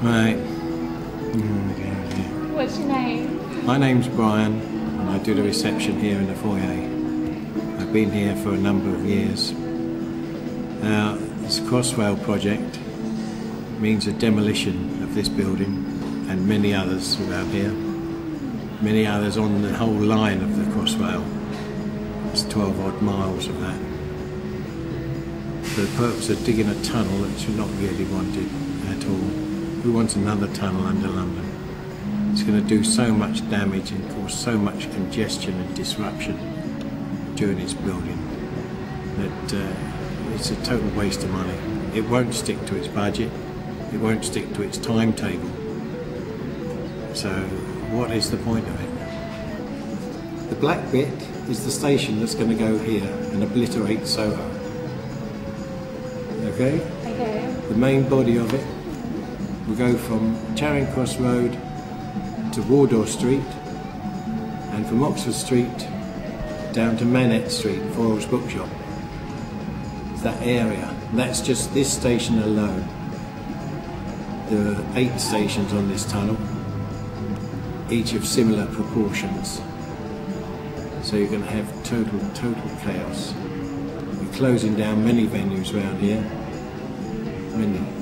Right. What's your name? My name's Brian, and I do the reception here in the foyer. I've been here for a number of years. Now, this Crossrail project means a demolition of this building and many others around here. Many others on the whole line of the Crossrail. It's 12 odd miles of that. For the purpose of digging a tunnel that's not really wanted at all. Who wants another tunnel under London? It's going to do so much damage and cause so much congestion and disruption during its building that uh, it's a total waste of money. It won't stick to its budget, it won't stick to its timetable. So, what is the point of it? The black bit is the station that's going to go here and obliterate Soho. Okay? Okay. The main body of it will go from Charing Cross Road to Wardour Street and from Oxford Street down to Manette Street, Foyle's Bookshop. It's that area. That's just this station alone. There are eight stations on this tunnel, each of similar proportions. So you're going to have total, total chaos. We're closing down many venues around here. Many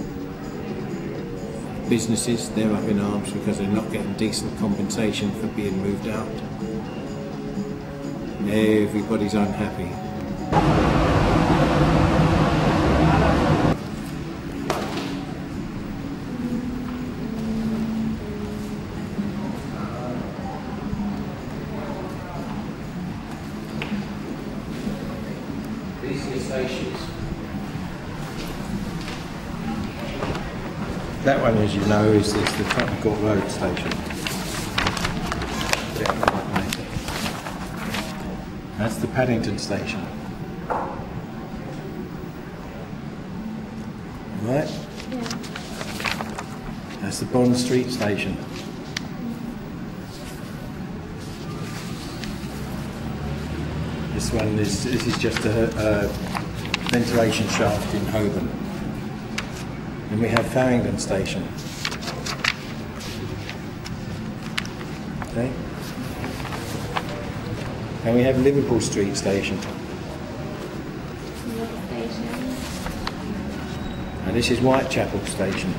businesses, they're up in arms because they're not getting decent compensation for being moved out. Everybody's unhappy. These are the stations. That one, as you know, is, is the Tottenham Court Road station. That's the Paddington station. Right? Yeah. That's the Bond Street station. This one is this is just a, a ventilation shaft in Holborn. And we have Farringdon station. Okay. And we have Liverpool Street station. And this is Whitechapel station.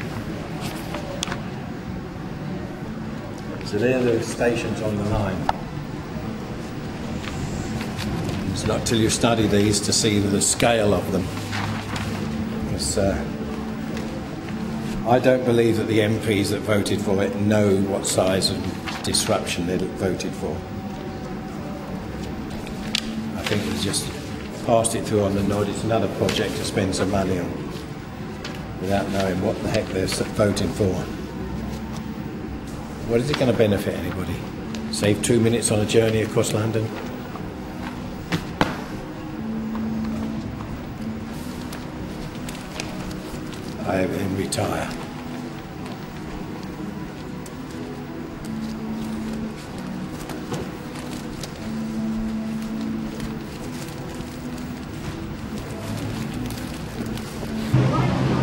So they're the stations on the line. It's not till you study these to see the scale of them. Because, uh, I don't believe that the MPs that voted for it know what size of disruption they voted for. I think they just passed it through on the nod. It's another project to spend some money on without knowing what the heck they're voting for. What is it going to benefit anybody? Save two minutes on a journey across London? I then retire.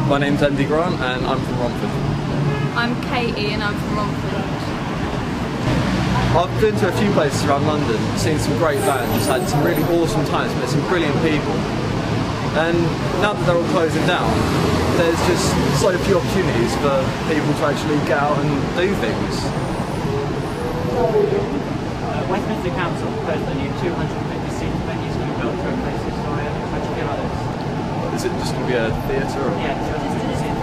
My name's Andy Grant and I'm from Romford. I'm Katie and I'm from Romford. I've been to a few places around London, seen some great bands, had some really awesome times, met some brilliant people. And now that they're all closing down, there's just so few opportunities for people to actually get out and do things. Uh, Westminster Council proposed a new 250 seat venues to be built to replace Astoria. How do you feel about this? Is it just going to be a theatre? Or... Yeah, 250 seat.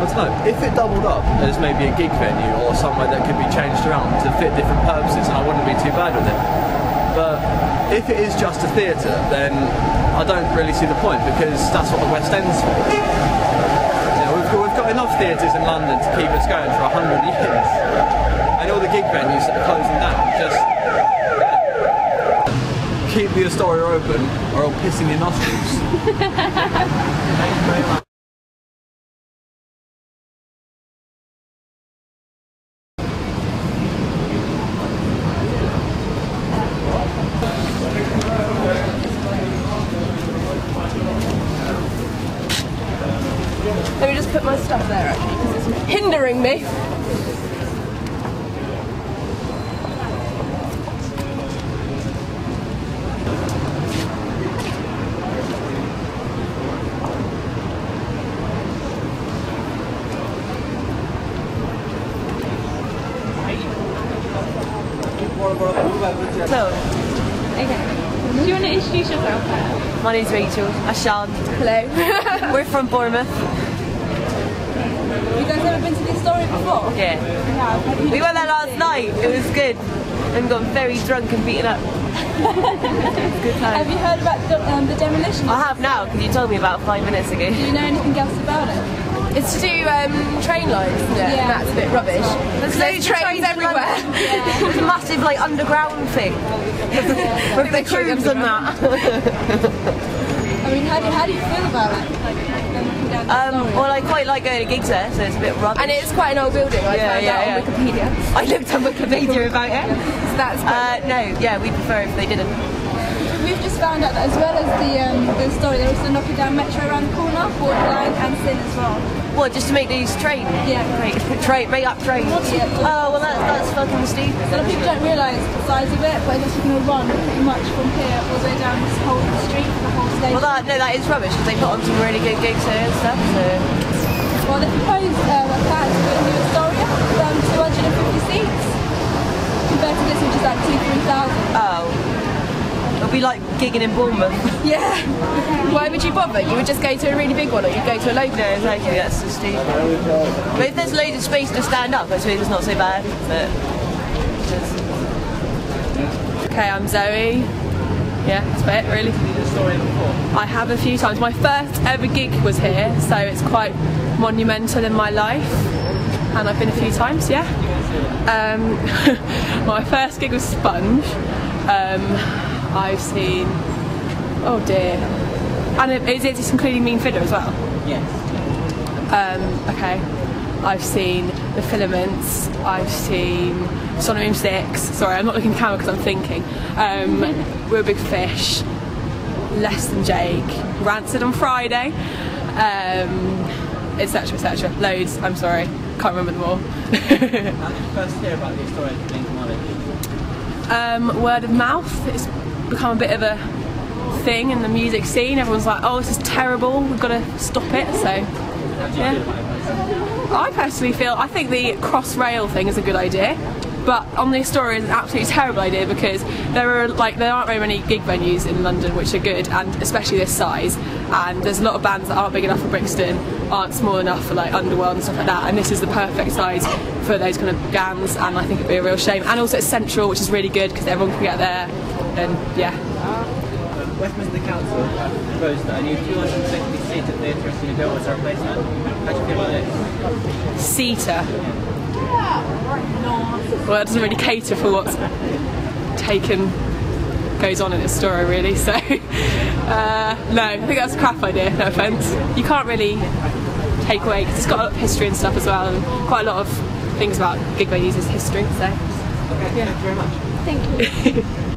I don't know. If it doubled up as maybe a gig venue or somewhere that could be changed around to fit different purposes, and I wouldn't be too bad with it. But if it is just a theatre, then I don't really see the point because that's what the West End's for. You know, we've, got, we've got enough theatres in London to keep us going for a hundred years, and all the gig venues that are closing down just keep the Astoria open or I'll piss in your nostrils. Let me just put my stuff there actually, because it's hindering me. So, Okay. Do you want to introduce yourself first? my name's Rachel. Ashan. Hello. We're from Bournemouth. You guys ever been to the Astoria before? Yeah. We went there last night. It was good. And got very drunk and beaten up. good time. Have you heard about the, um, the demolition? I have now because you told me about five minutes ago. Do you know anything else about it? It's to do um, train lines, isn't it? Yeah. And that's a bit rubbish. There's There's trains trains everywhere. A massive like underground thing with the tubes and that. I mean, how do, how do you feel about it? Um, well, I quite like going to gigs there, so it's a bit rubbish. and it's quite an old building. I Yeah, found yeah, out yeah. on Wikipedia. I looked on Wikipedia about it. So that's Uh, no, yeah, we prefer if they didn't. We've just found out that as well as the um, the Astoria, they're also knocking down Metro around the corner, Borderline and Sin as well. What, just to make these train? Yeah. Make, train, make up trains? Yeah. Oh, well, that's, that's fucking stupid. A lot of people don't realise the size of it, but it's actually going to run pretty much from here all the way down this whole street for the whole station. Well, that, no, that is rubbish because they put on some really good gigs here and stuff. So Well, they proposed uh, a to put a new Astoria with um, 250 seats compared to this, which is like two, three thousand. oh, it'll be like gigging in Bournemouth. Yeah. Why would you bother? You would just go to a really big one, or you'd go to a local. no, exactly. That's just stupid. But if there's loads of space to stand up, I suppose it's not so bad. But just, Okay, I'm Zoe. Yeah, that's about it really. I have a few times. My first ever gig was here, so it's quite monumental in my life. And I've been a few times, yeah. Um, my first gig was Sponge. Um, I've seen, oh dear. And it, is it including Mean Fiddler as well? Um, okay. I've seen The Filaments. I've seen Boom 6. Sorry, I'm not looking at the camera because I'm thinking. Um, Reel Big Fish. Less Than Jake. Rancid on Friday. Um, etc. etc. Loads. I'm sorry. Can't remember them all. How did you First hear about the story of Blink um, word of mouth. It's become a bit of a thing in the music scene. Everyone's like, "Oh, this is terrible. We've got to stop it." So, yeah. I personally feel I think the Crossrail thing is a good idea. But on the story is an absolutely terrible idea because there are like there aren't very many gig venues in London which are good and especially this size and there's a lot of bands that aren't big enough for Brixton, aren't small enough for like Underworld and stuff like that and this is the perfect size for those kind of bands and I think it'd be a real shame. And also it's central which is really good because everyone can get there and yeah. Westminster Council proposed that a new 250 seater theatre be built as a replacement. How do you feel about this? Ceta. Well, it doesn't really cater for what's taken goes on in the Astoria, really. So, uh, no, I think that's a crap idea. No offence. You can't really take away because it's got a lot of history and stuff as well, and quite a lot of things about gig venues is history. So, Okay, thank you very much. Thank you.